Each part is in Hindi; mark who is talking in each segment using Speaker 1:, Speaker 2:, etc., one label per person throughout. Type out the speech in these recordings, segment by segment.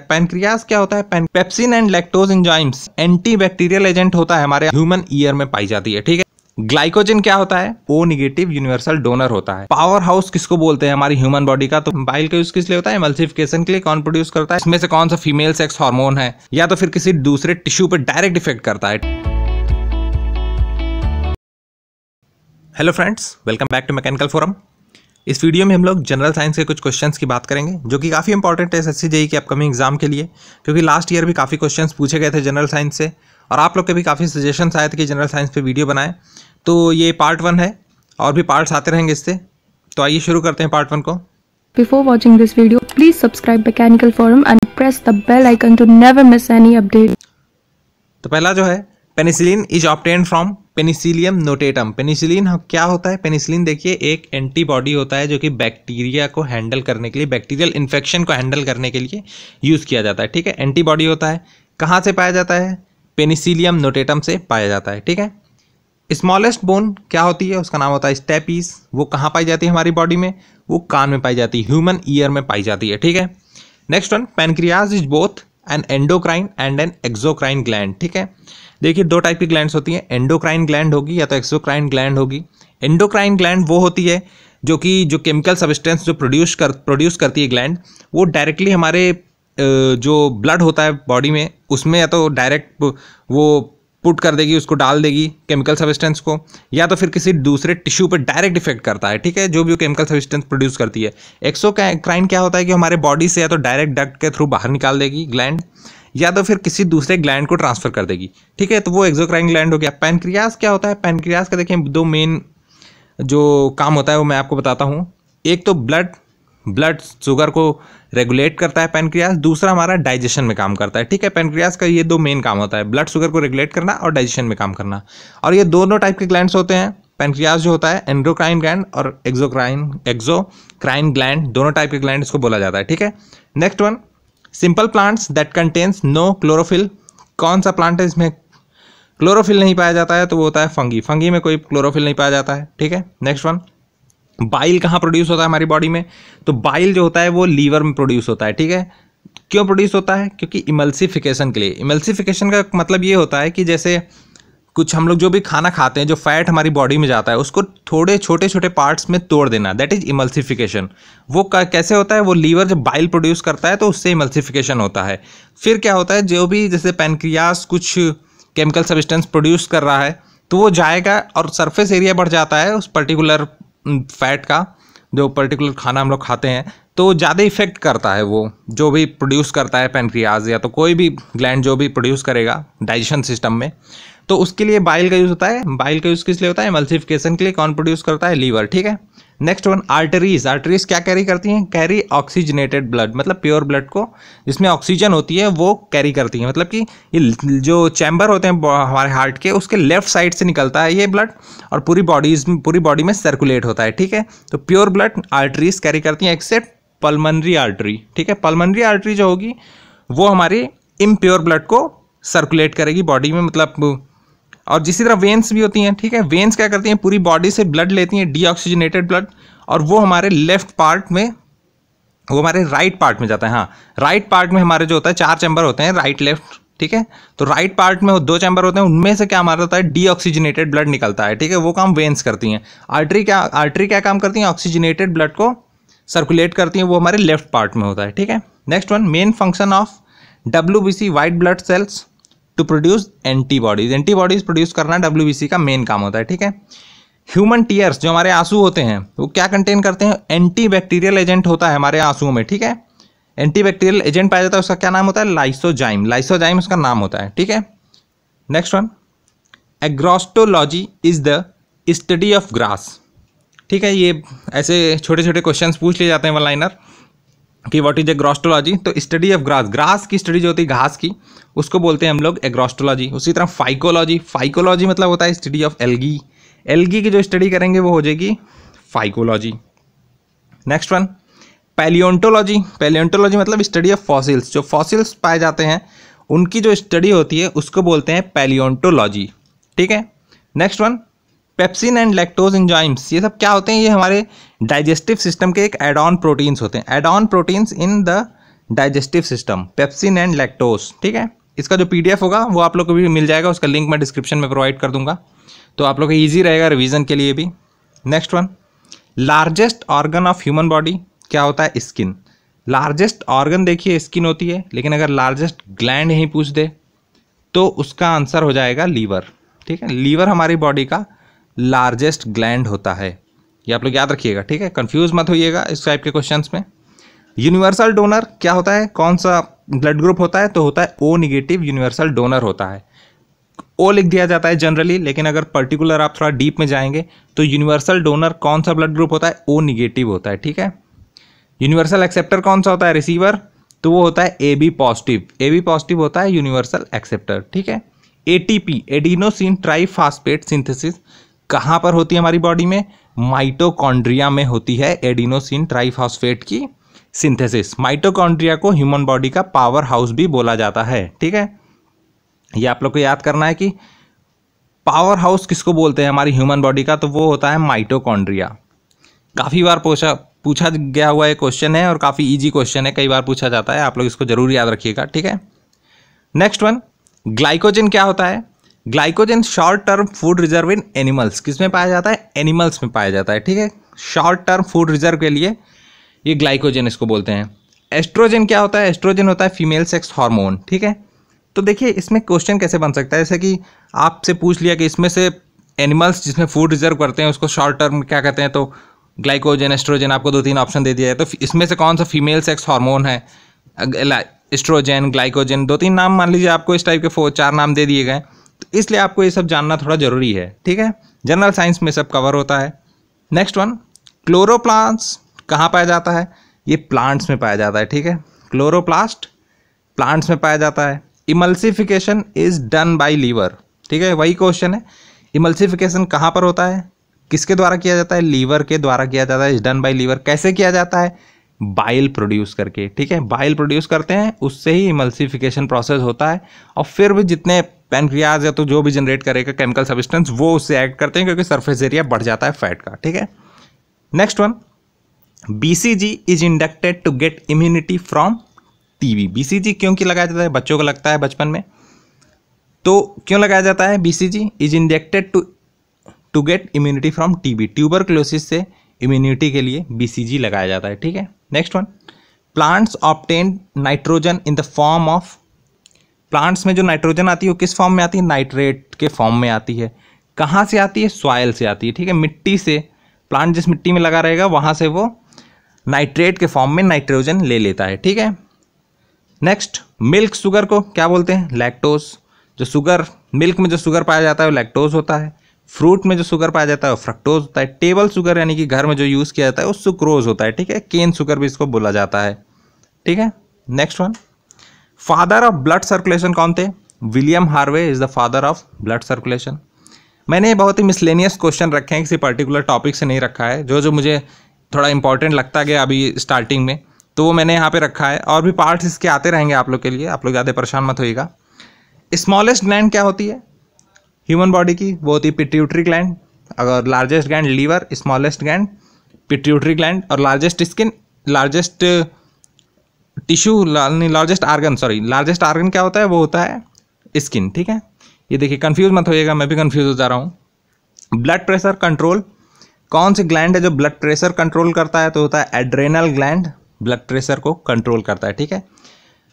Speaker 1: पैनक्रियाज क्या होता है? Pepsin and lactose enzymes anti bacterial agent होता है हमारे ह्यूमन ईयर में पाई जाती है, ठीक है? ग्लाइकोजन क्या होता है? ओ निगेटिव यूनिवर्सल डोनर होता है। पावर हाउस किसको बोलते हैं हमारी ह्यूमन बॉडी का? तो बाइल का यूज़ किस लिए होता है? एमल्सिफिकेशन के लिए कौन प्रोड्यूस करता है? इसमें से कौन सा फीमेल सेक्स हार्मोन है? या तो फिर किसी दूसरे टिश्यू पर डायरेक्ट इफ़ेक्ट करता है। Hello friends, welcome back to mechanical forum. इस वीडियो में हम लोग जनरल साइंस के कुछ क्वेश्चंस की बात करेंगे जो कि काफ़ी इंपॉर्टेंट है एस जेई के अपकमिंग एग्ज़ाम के लिए क्योंकि लास्ट ईयर भी काफ़ी क्वेश्चंस पूछे गए थे जनरल साइंस से और आप लोग के भी काफ़ी सजेशंस आए थे कि जनरल साइंस पे वीडियो बनाएँ। तो ये पार्ट वन है और भी पार्ट्स आते रहेंगे इससे। तो आइए शुरू करते हैं पार्ट वन को।
Speaker 2: Before watching this video, please subscribe Mechanical Forum and press the bell icon to never miss any update.
Speaker 1: तो पहला जो है penicillin is obtained from Penicillium notatum. Penicillin क्या होता है? पेनिसिलिन देखिए, एक एंटीबॉडी होता है जो कि बैक्टीरिया को हैंडल करने के लिए, बैक्टीरियल इन्फेक्शन को हैंडल करने के लिए यूज़ किया जाता है, ठीक है? एंटीबॉडी होता है। कहाँ से पाया जाता है? पेनिसिलियम नोटेटम से पाया जाता है, ठीक है? स्मॉलेस्ट बोन क्या होती है? उसका नाम होता है स्टेपीस वो कहाँ पाई जाती है हमारी बॉडी में? वो कान में पाई जाती है, ह्यूमन ईयर में पाई जाती है, ठीक है? Next one pancreas is both an endocrine and an exocrine gland, ठीक है? देखिए, दो टाइप की ग्लैंड होती हैं। एंडोक्राइन ग्लैंड होगी या तो एक्सोक्राइन ग्लैंड होगी। एंडोक्राइन ग्लैंड वो होती है जो कि, जो केमिकल सब्सटेंस जो प्रोड्यूस कर प्रोड्यूस करती है ग्लैंड वो डायरेक्टली हमारे जो ब्लड होता है बॉडी में, उसमें या तो डायरेक्ट वो पुट कर देगी, उसको डाल देगी केमिकल सब्सटेंस को, या तो फिर किसी दूसरे टिश्यू पर डायरेक्ट इफ़ेक्ट करता है, ठीक है? जो भी केमिकल सब्सटेंस प्रोड्यूस करती है। एक्सो क्राइन क्या होता है कि हमारे बॉडी से या तो डायरेक्ट डक्ट के थ्रू बाहर निकाल देगी ग्लैंड या तो फिर किसी दूसरे ग्लैंड को ट्रांसफ़र कर देगी। ठीक है? तो वो एक्सोक्राइन ग्लैंड हो गया। पैनक्रियास क्या होता है? पैनक्रियास का देखें दो मेन जो काम होता है, वो मैं आपको बताता हूँ। एक तो ब्लड ब्लड शुगर को रेगुलेट करता है पेनक्रियास दूसरा हमारा डाइजेशन में काम करता है। ठीक है? पेनक्रियास का ये दो मेन काम होता है। ब्लड शुगर को रेगुलेट करना और डाइजेशन में काम करना। और ये दोनों टाइप के ग्लैंड्स होते हैं। पेनक्रियास जो होता है एंड्रोक्राइन ग्लैंड और एक्जोक्राइन एक्जोक्राइन ग्लैंड दोनों टाइप के ग्लैंड इसको बोला जाता है। ठीक है? Next one simple plants that contains no chlorophyll कौन सा प्लांट है इसमें क्लोरोफिल नहीं पाया जाता है? तो वो होता है फंगी फंगी में कोई क्लोरोफिल नहीं पाया जाता है, ठीक है? नेक्स्ट वन बाइल कहाँ प्रोड्यूस होता है हमारी बॉडी में? तो बाइल जो होता है वो लीवर में प्रोड्यूस होता है, ठीक है? क्यों प्रोड्यूस होता है? क्योंकि इमल्सिफिकेशन के लिए. इमल्सिफिकेशन का मतलब ये होता है कि जैसे कुछ हम लोग जो भी खाना खाते हैं, जो फैट हमारी बॉडी में जाता है, उसको थोड़े, छोटे छोटे पार्ट्स में तोड़ देना। दैट इज़ इमल्सिफिकेशन वो कैसे होता है? वो लीवर जब बाइल प्रोड्यूस करता है तो उससे इमल्सिफिकेशन होता है। फिर क्या होता है? जो भी जैसे पेनक्रियास कुछ केमिकल सब्सटेंस प्रोड्यूस कर रहा है तो वो जाएगा और सरफेस एरिया बढ़ जाता है उस पर्टिकुलर फैट का, जो पर्टिकुलर खाना हम लोग खाते हैं तो ज़्यादा इफ़ेक्ट करता है वो, जो भी प्रोड्यूस करता है पेनक्रियाज या तो कोई भी ग्लैंड जो भी प्रोड्यूस करेगा डाइजेशन सिस्टम में। तो उसके लिए बाइल का यूज़ होता है। बाइल का यूज़ किस लिए होता है? मल्सिफिकेशन के लिए। कौन प्रोड्यूस करता है? लीवर ठीक है? नेक्स्ट वन आर्टरीज आर्टरीज क्या कैरी करती हैं? कैरी ऑक्सीजनेटेड ब्लड मतलब प्योर ब्लड को, जिसमें ऑक्सीजन होती है, वो कैरी करती हैं। मतलब कि ये जो चैम्बर होते हैं, हमारे हार्ट के, उसके लेफ़्ट साइड से निकलता है ये ब्लड और पूरी बॉडीज पूरी बॉडी में सर्कुलेट होता है, ठीक है? तो प्योर ब्लड आर्टरीज कैरी करती हैं एक्सेप्ट पल्मनरी आर्टरी ठीक है? पल्मनरी आर्टरी जो होगी, वो हमारी इम्प्योर ब्लड को सर्कुलेट करेगी बॉडी में मतलब और जिसी तरह वेन्स भी होती हैं, ठीक है? वेन्स क्या करती हैं? पूरी बॉडी से ब्लड लेती हैं डीऑक्सीजनेटेड ब्लड और वो हमारे लेफ़्ट पार्ट में, वो हमारे राइट पार्ट में जाता है हाँ। राइट पार्ट में हमारे जो होता है, चार चैम्बर होते हैं राइट लेफ़्ट ठीक है? तो राइट पार्ट में दो चैम्बर होते हैं, उनमें से क्या हमारा होता है? डीऑक्सीजनेटेड ब्लड निकलता है, ठीक है? वो काम वेन्स करती हैं। आर्टरी क्या आर्टरी क्या काम करती हैं? ऑक्सीजनेटेड ब्लड को सर्कुलेट करती हैं, वो हमारे लेफ़्ट पार्ट में होता है, ठीक है? Next one main function of W B C white blood cells to produce antibodies antibodies produce करना डब्ल्यू का मेन काम होता है, ठीक है? ह्यूमन टीयर्स जो हमारे आँसू होते हैं, वो क्या कंटेन करते हैं? एंटी बैक्टीरियल एजेंट होता है हमारे आंसुओं में, ठीक है? एंटी बैक्टीरियल एजेंट पाया जाता है, उसका क्या नाम होता है? लाइसोजाइम लाइसोजाइम उसका नाम होता है, ठीक है? Next one agrostology is the study of grass ठीक है, ये ऐसे छोटे छोटे क्वेश्चन पूछ लिए जाते हैं वन लाइनर कि व्हाट इज़ एग्रोस्टोलॉजी तो स्टडी ऑफ़ ग्रास ग्रास की स्टडी जो होती है, घास की, उसको बोलते हैं हम लोग एग्रोस्टोलॉजी उसी तरह फाइकोलॉजी फाइकोलॉजी मतलब होता है स्टडी ऑफ़ एल्गी एल्गी की जो स्टडी करेंगे, वो हो जाएगी phycology next one palaeontology palaeontology मतलब स्टडी ऑफ़ फॉसिल्स जो फॉसिल्स पाए जाते हैं, उनकी जो स्टडी होती है, उसको बोलते हैं पैलियोंटोलॉजी ठीक है? Next one pepsin and lactose enzymes ये सब क्या होते हैं? ये हमारे डाइजेस्टिव सिस्टम के एक एड ऑन प्रोटीन्स होते हैं। Act on proteins in the digestive system pepsin and lactose ठीक है? इसका जो पीडीएफ होगा, वो आप लोग को भी मिल जाएगा, उसका लिंक मैं डिस्क्रिप्शन में प्रोवाइड कर दूँगा। तो आप लोग ईजी रहेगा रिविजन के लिए भी। Next one largest organ of human body क्या होता है? स्किन लार्जेस्ट ऑर्गन देखिए स्किन होती है, लेकिन अगर लार्जेस्ट ग्लैंड यहीं पूछ दे तो उसका आंसर हो जाएगा लीवर ठीक है? लीवर हमारी बॉडी का लार्जेस्ट ग्लैंड होता है। ये आप लोग याद रखिएगा, ठीक है? कंफ्यूज मत होइएगा इस टाइप के क्वेश्चन में। यूनिवर्सल डोनर क्या होता है? कौन सा ब्लड ग्रुप होता है? तो होता है ओ निगेटिव यूनिवर्सल डोनर होता है। ओ लिख दिया जाता है जनरली लेकिन अगर पर्टिकुलर आप थोड़ा डीप में जाएँगे तो यूनिवर्सल डोनर कौन सा ब्लड ग्रुप होता है? ओ निगेटिव होता है, ठीक है? यूनिवर्सल एक्सेप्टर कौन सा होता है? रिसीवर तो वो होता है A B positive A B positive होता है यूनिवर्सल एक्सेप्टर ठीक है? A T P adenosine triphosphate synthesis कहाँ पर होती है हमारी बॉडी में? माइटोकॉन्ड्रिया में होती है एडिनोसिन ट्राइफॉस्फेट की सिंथेसिस माइटोकॉन्ड्रिया को ह्यूमन बॉडी का पावर हाउस भी बोला जाता है, ठीक है? ये आप लोग को याद करना है कि पावर हाउस किसको बोलते हैं हमारी ह्यूमन बॉडी का? तो वो होता है माइटोकॉन्ड्रिया काफ़ी बार पूछा पूछा गया हुआ एक क्वेश्चन है और काफ़ी इजी क्वेश्चन है, कई बार पूछा जाता है। आप लोग इसको ज़रूर याद रखिएगा, ठीक है? नेक्स्ट वन ग्लाइकोजन क्या होता है? Glycogen short term food reserve in animals. किसमें पाया जाता है? एनिमल्स में पाया जाता है, ठीक है? शॉर्ट टर्म फ़ूड रिज़र्व के लिए ये ग्लाइकोजन इसको बोलते हैं। एस्ट्रोजन क्या होता है? एस्ट्रोजन होता है फीमेल सेक्स हार्मोन, ठीक है? तो देखिए, इसमें क्वेश्चन कैसे बन सकता है? जैसे कि आपसे पूछ लिया कि इसमें से एनिमल्स जिसमें फ़ूड रिज़र्व करते हैं, उसको शॉर्ट टर्म क्या कहते हैं? तो ग्लाइकोजन, एस्ट्रोजन आपको दो तीन ऑप्शन दे दिया है। तो इसमें से कौन सा फीमेल सेक्स हार्मोन है? एस्ट्रोजन, ग्लाइकोजन, दो तीन नाम मान लीजिए आपको इस टाइप के चार नाम दे दिए गए तो इसलिए आपको ये सब जानना थोड़ा ज़रूरी है, ठीक है? जनरल साइंस में सब कवर होता है। नेक्स्ट वन क्लोरोप्लांट्स कहाँ पाया जाता है? ये प्लांट्स में पाया जाता है, ठीक है? क्लोरोप्लास्ट प्लांट्स में पाया जाता है। Emulsification is done by liver ठीक है? वही क्वेश्चन है। इमल्सिफिकेशन कहाँ पर होता है? किसके द्वारा किया जाता है? लीवर के द्वारा किया जाता है। इज़ डन बाय लीवर कैसे किया जाता है? बाइल प्रोड्यूस करके, ठीक है? बाइल प्रोड्यूस करते हैं, उससे ही इमल्सिफिकेशन प्रोसेस होता है, और फिर भी जितने पेनक्रियाज या तो जो भी जनरेट करेगा केमिकल सब्सटेंस वो उससे ऐड करते हैं, क्योंकि सरफेस एरिया बढ़ जाता है फैट का, ठीक है? Next one BCG is inducted to get immunity from TB BCG क्यों की लगाया जाता है? बच्चों को लगता है बचपन में। तो क्यों लगाया जाता है? BCG is inducted to to get immunity from TB tuberculosis से इम्यूनिटी के लिए बीसीजी लगाया जाता है, ठीक है? Next one plants obtain nitrogen in the form of plants में जो नाइट्रोजन आती है, वो किस फॉर्म में आती है? नाइट्रेट के फॉर्म में आती है। कहाँ से आती है? सॉयल से आती है, ठीक है? मिट्टी से। प्लांट जिस मिट्टी में लगा रहेगा, वहाँ से वो नाइट्रेट के फॉर्म में नाइट्रोजन ले लेता है, ठीक है? नेक्स्ट मिल्क शुगर को क्या बोलते हैं? लैक्टोज जो शुगर मिल्क में जो शुगर पाया जाता है, वो लैक्टोज होता है। फ्रूट में जो शुगर पाया जाता है वो फ्रक्टोज होता है। टेबल शुगर यानी कि घर में जो यूज़ किया जाता है वो सुक्रोज होता है, ठीक है? केन शुगर भी इसको बोला जाता है, ठीक है? Next one father of blood circulation कौन थे? William Harvey is the father of blood circulation मैंने बहुत ही मिसलेनियस क्वेश्चन रखे हैं, किसी पर्टिकुलर टॉपिक से नहीं रखा है। जो जो मुझे थोड़ा इंपॉर्टेंट लगता गया अभी स्टार्टिंग में तो वो मैंने यहाँ पे रखा है। और भी पार्ट्स इसके आते रहेंगे आप लोग के लिए। आप लोग ज़्यादा परेशान मत होइएगा। स्मॉलेस्ट ग्लैंड क्या होती है? ह्यूमन बॉडी की, वो होती है पिट्यूटरी ग्लैंड अगर largest gland liver smallest gland pituitary gland और largest skin largest tissue largest organ sorry largest organ क्या होता है? वो होता है स्किन ठीक है? ये देखिए कंफ्यूज मत होइएगा, मैं भी कंफ्यूज हो जा रहा हूँ। ब्लड प्रेशर कंट्रोल कौन सी ग्लैंड है जो ब्लड प्रेशर कंट्रोल करता है? तो होता है एड्रेनल ग्लैंड ब्लड प्रेशर को कंट्रोल करता है, ठीक है?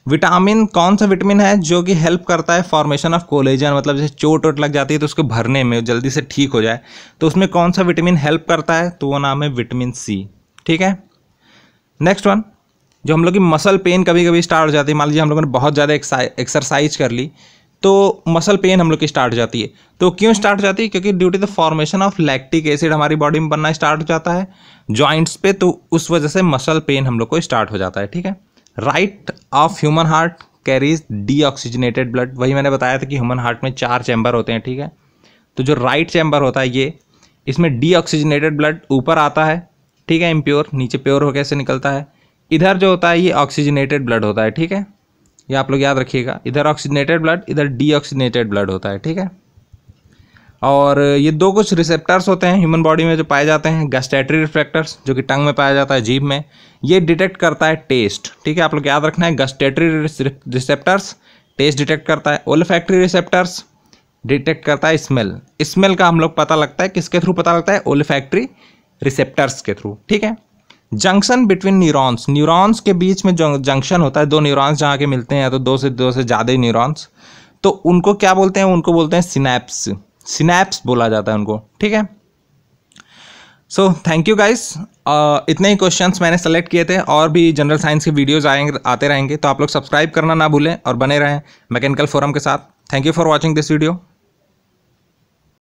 Speaker 1: विटामिन, कौन सा विटामिन है जो कि हेल्प करता है फॉर्मेशन ऑफ़ कोलेजन मतलब जैसे चोट वोट लग जाती है तो उसको भरने में, जल्दी से ठीक हो जाए। तो उसमें कौन सा विटामिन हेल्प करता है? तो वो नाम है विटामिन सी ठीक है? नेक्स्ट वन जो हम लोग की मसल पेन कभी कभी स्टार्ट हो जाती है। मान लीजिए हम लोगों ने बहुत ज़्यादा एक्सरसाइज कर ली तो मसल पेन हम लोग की स्टार्ट हो जाती है। तो क्यों स्टार्ट हो जाती है? क्योंकि due to the formation of lactic acid हमारी बॉडी में बनना स्टार्ट हो जाता है जॉइंट्स पे तो उस वजह से मसल पेन हम लोग को स्टार्ट हो जाता है। ठीक है? Right of human heart carries deoxygenated blood वही मैंने बताया था कि ह्यूमन हार्ट में चार चैम्बर होते हैं, ठीक है? तो जो राइट चैम्बर होता है ये, इसमें डीऑक्सीजनेटेड ब्लड ऊपर आता है, ठीक है इम्प्योर नीचे प्योर होकर कैसे निकलता है। इधर जो होता है ये ऑक्सीजनेटेड ब्लड होता है, ठीक है? ये आप लोग याद रखिएगा, इधर ऑक्सीजनेटेड ब्लड इधर डीऑक्सीजनेटेड ब्लड होता है, ठीक है? और ये दो कुछ रिसेप्टर्स होते हैं ह्यूमन बॉडी में जो पाए जाते हैं गस्टेटरी रिफ्लेक्टर्स जो कि टंग में पाया जाता है, जीभ में। ये डिटेक्ट करता है टेस्ट ठीक है? आप लोग याद रखना है गस्टेटरी रिसेप्टर्स टेस्ट डिटेक्ट करता है ओलिफैक्ट्री रिसेप्टर्स डिटेक्ट करता है स्मेल स्मेल का हम लोग पता लगता है, किसके थ्रू पता लगता है? ओलिफैक्ट्री रिसेप्टर्स के थ्रू ठीक है? जंक्शन बिटवीन न्यूरॉन्स न्यूरॉन्स के बीच में जंक्शन होता है, दो न्यूरॉन्स जहाँ के मिलते हैं, या तो दो से दो से ज़्यादा न्यूरॉन्स तो उनको क्या बोलते हैं? उनको बोलते हैं सिनैप्स सिनैप्स बोला जाता है उनको, ठीक है? सो थैंक यू गाइस इतने ही क्वेश्चंस मैंने सेलेक्ट किए थे, और भी जनरल साइंस के वीडियोज़ आएँगे आते रहेंगे तो आप लोग सब्सक्राइब करना ना भूलें और बने रहें मैकेनिकल फोरम के साथ. Thank you for watching this video